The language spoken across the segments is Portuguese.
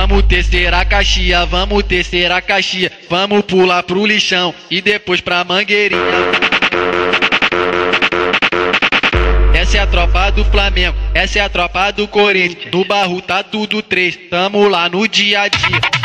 Vamos tecer a caixinha, vamos tecer a caixinha. Vamos pular pro lixão e depois pra mangueirinha. Essa é a tropa do Flamengo, essa é a tropa do Corinthians. No barro tá tudo três, tamo lá no dia a dia.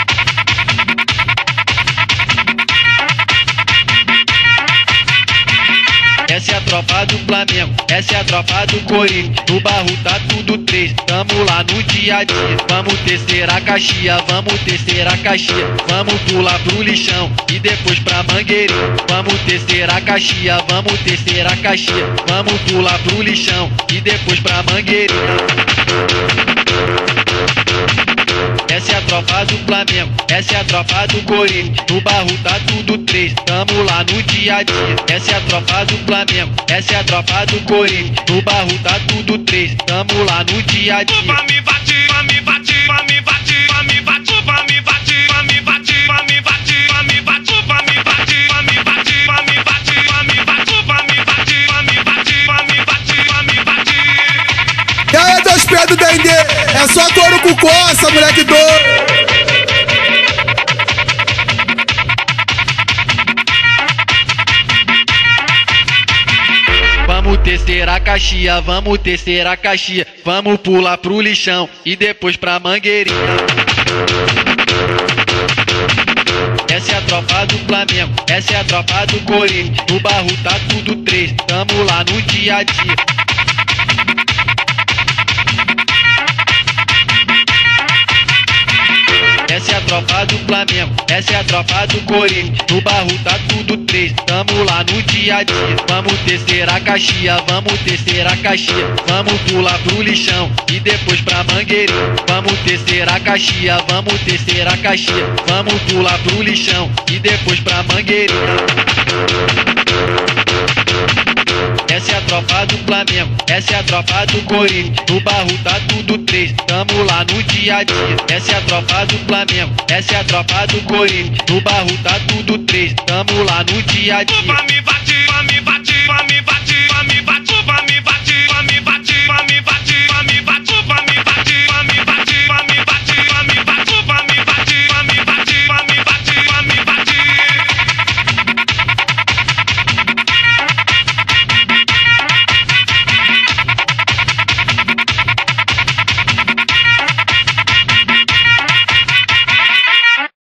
Essa é a tropa do Flamengo, essa é a tropa do Corinthians. No barro tá tudo três, tamo lá no dia a dia. Vamos tecer a caixinha, vamos tecer a caixinha. Vamos pular pro lixão e depois pra mangueirinha. Vamos tecer a caixinha, vamos tecer a caixinha. Vamos pular pro lixão e depois pra mangueirinha. Do Flamengo, essa é a tropa do Corinthians. No barro tá tudo três, tamo lá no dia a dia. Essa é a tropa do Flamengo, essa é a tropa do Corinthians. No barro tá tudo três, tamo lá no dia a dia. me bate, me bate, me bate, me bate, me bate, me bate, me bate, me bate, me bate, me bate, me bate, me bate, me bate, me bate, me bate, me bate. E aí, teus pés do Dendê? É só touro com coça, moleque doido. Tecer a caixinha, vamos tecer a caixinha. Vamos pular pro lixão e depois pra mangueirinha. Essa é a tropa do Flamengo, essa é a tropa do Corinthians. No barro tá tudo três, tamo lá no dia a dia. Flamengo, essa é a tropa do Corinthians. No barro tá tudo três, tamo lá no dia a dia. Vamos tecer a caixinha, vamos tecer a caixinha. Vamos pular pro lixão e depois pra mangueirinha. Vamos tecer a caixinha, vamos tecer a caixinha. Vamos pular pro lixão e depois pra mangueirinha. Essa é a tropa do Flamengo, essa é a tropa do Corinthians. No barro tá tudo três, tamo lá no dia a dia. Essa é a tropa do Flamengo, essa é a tropa do Corinthians. No barro tá tudo três, tamo lá no dia a dia. Vai me bater, vai me vai me vai me vai me.